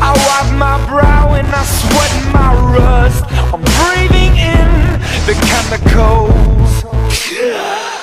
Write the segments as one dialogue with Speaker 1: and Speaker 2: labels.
Speaker 1: I wipe my brow and I sweat my rust I'm breathing in the chemicals yeah.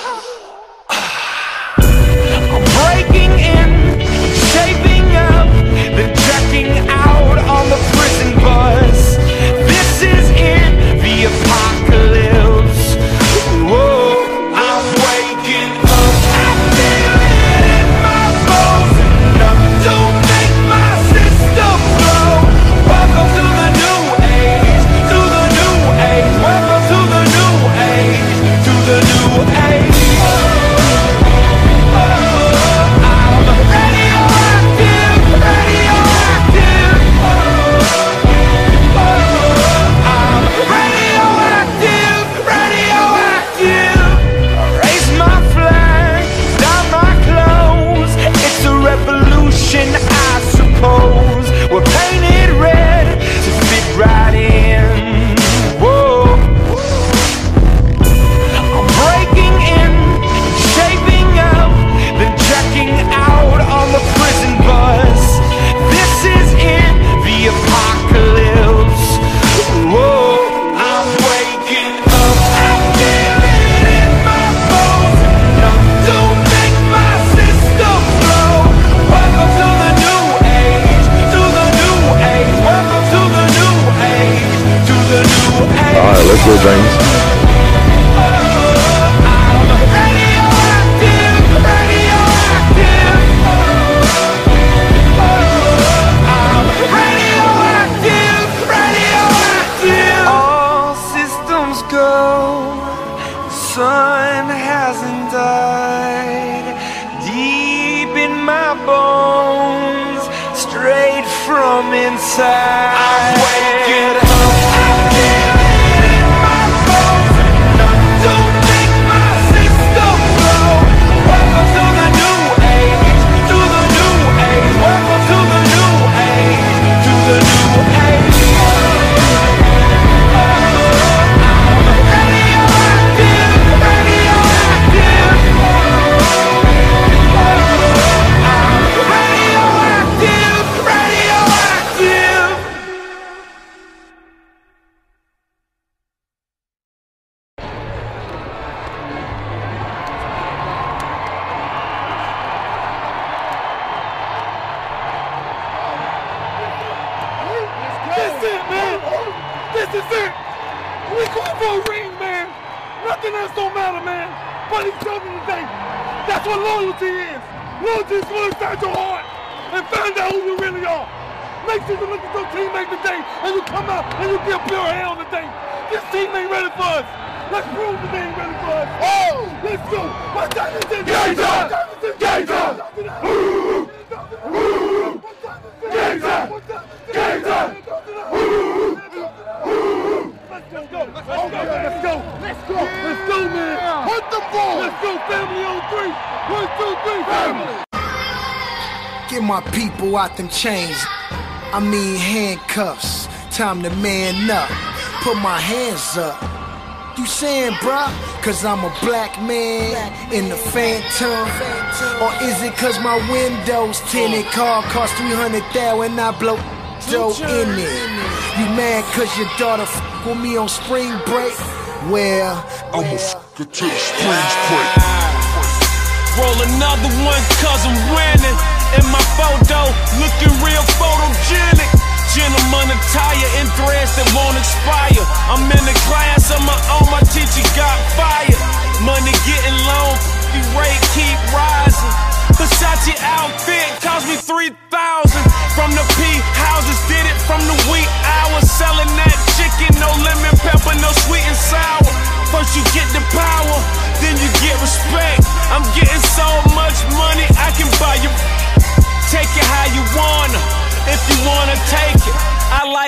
Speaker 1: Inside.
Speaker 2: You give pure hell today. This team ain't ready for us. Let's prove that they ain't ready for us. Oh! Let's go. What time is it? Game time! Game time! Game time! Game time! Let's go. Let's go. Let's go. Let's go. Let's go, man. Put the ball. Let's go, family on three. One, two, three, family.
Speaker 3: Get my people out them chains. I mean handcuffs. Time to man up. Put my hands up. You saying, bruh? Cause I'm a black man in the phantom. Or is it cause my windows tinted? Car cost 300 and I blow dough in it. You mad cause your daughter f with me on spring break? Well,
Speaker 4: I'ma f it till the springs break.
Speaker 1: Roll another one cause I'm winning. In my photo, looking real photogenic. Gentleman attire in threads that won't expire. I'm in the class of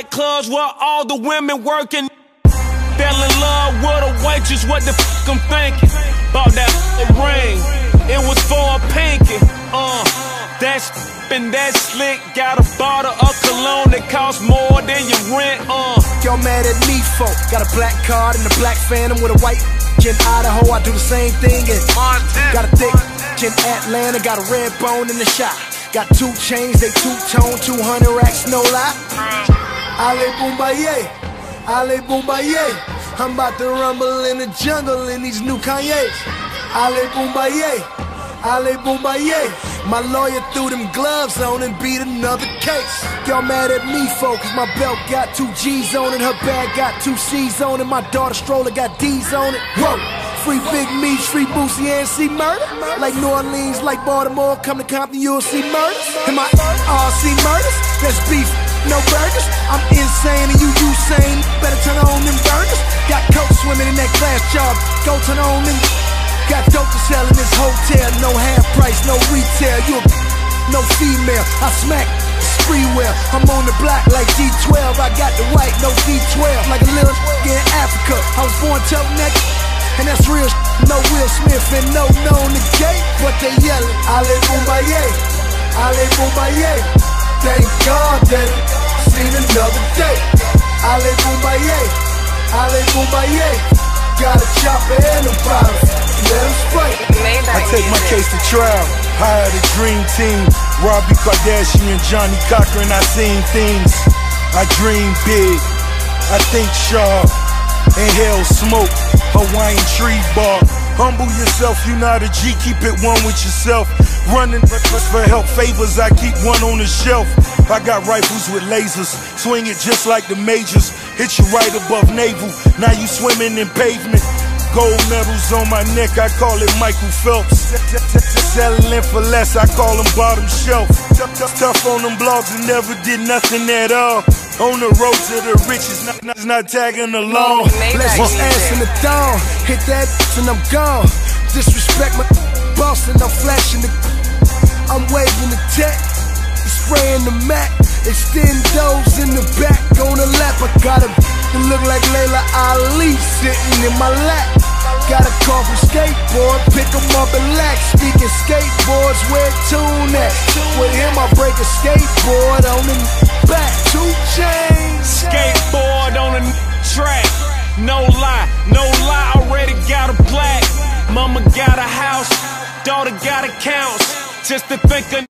Speaker 1: I like clubs where all the women working. Fell in love with a waitress, what the f I'm thinking? Bought that ring, it was for a pinky. Uh, that's and that slick. Got a bottle of cologne that costs more than your rent. Uh,
Speaker 3: Y'all mad at me, folk. Got a black card and a black phantom with a white in Idaho. I do the same thing in Got a thick in Atlanta. Got a red bone in the shop. Got two chains, they two tone, 200 racks, no lie. Ali Bomaye, Ali Bomaye. I'm about to rumble in the jungle in these new Kanye's. Ali Bomaye, Ali Bomaye. My lawyer threw them gloves on and beat another case. Y'all mad at me, folks? My belt got two G's on it, her bag got two C's on it, my daughter stroller got D's on it. Whoa! Free Big Meech, free Boosie, and C-Murder. Like New Orleans, like Baltimore, come to Compton, you'll see murders. And my RC murders, that's beef, no burgers. I'm insane and you Usain, better turn on them burgers. Got coke swimming in that glass jar, go turn on them. Got dope to sell in this hotel, no half price, no retail. You a no female, I smack well. I'm on the block like D12, I got the white, no V12. Like a little in Africa, I was born telling that. And that's real no Will Smith and no known the gate, but they yelling, Ali Bomaye, Ali Bomaye. Thank God that I seen another day. Ali Bomaye, Ali Bomaye. Got a chopper and a bottle, let him spray.
Speaker 4: I take my case to trial. Hire the dream team. Robbie Kardashian, Johnnie Cochran. I seen things. I dream big. I think sharp. Inhale smoke. Hawaiian tree bark. Humble yourself, you not a G, keep it one with yourself. Running for for help favors, I keep one on the shelf. I got rifles with lasers, swing it just like the majors. Hit you right above navel, now you swimming in pavement. Gold medals on my neck, I call it Michael Phelps. Selling for less, I call them bottom shelf. Tough on them blogs and never did nothing at all. On the road to the riches, not, not, not tagging along.
Speaker 3: Bless my ass in the dawn. Hit that and I'm gone. Disrespect my boss and I'm flashing the. I'm waving the tech. It's spraying the Mac. those in the back on the lap. I got a look like Laila Ali sitting in my lap. Got a call from skateboard, pick 'em up and lax. Speaking skateboards, where tune at? With him, I break a skateboard on the back. Two chains.
Speaker 5: Skateboard on the track. No lie, no lie, already got a black. Mama got a house, daughter got accounts. Just to think of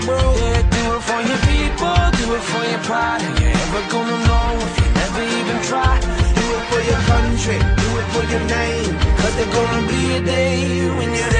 Speaker 6: never broke.
Speaker 1: Yeah, do it for your people, do it for your pride. And you're ever gonna know if you never even try.
Speaker 6: Do it for your country, do it for your name. Cause there's gonna be a day when you're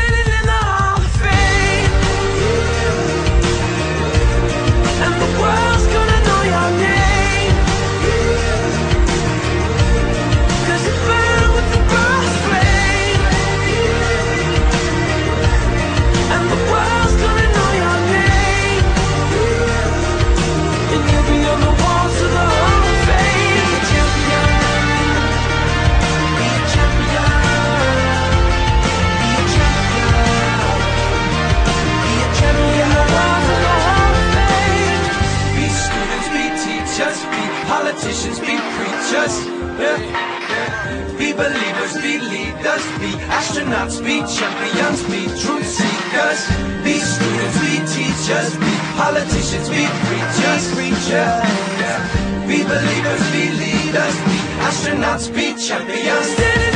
Speaker 1: Yeah. Be believers, be leaders, be astronauts, be champions.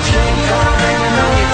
Speaker 1: It's been coming